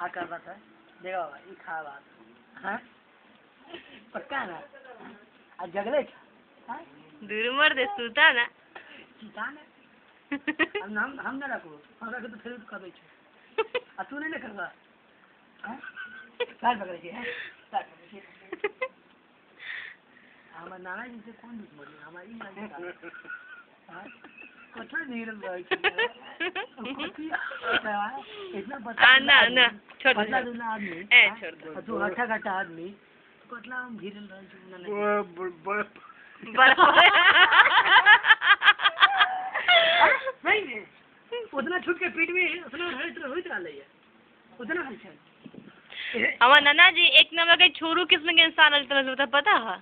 आ कर बात है। देखो बाबा ई खा बात हाँ। पक्का ना? आ जगले छ हाँ? दूर मर दे सुता ना। चिंता ना? हम हम हम ना रखो। हमरा के तो फिर कर छ आ तू नहीं ना करबा हाँ? साल पकड़े छी हैं? साल पकड़े छी हमार नाना जी से कौन दुश्मनी हमारी ना हाँ कठोर नीरल रहे छी इतना पतला ना, ना, छोड़ पतला दुना आदमी ए? छोड़ दे। तू हट्टा कट्टा आदमी पतला हम घिरल रहे छी ना नहीं नहीं नहीं। उतना छूट के पीठ में उतना हरित होइत रहले है। उतना हल चल। नाना जी एक नंबर के छोरू किस्म के इंसान रहते पता है?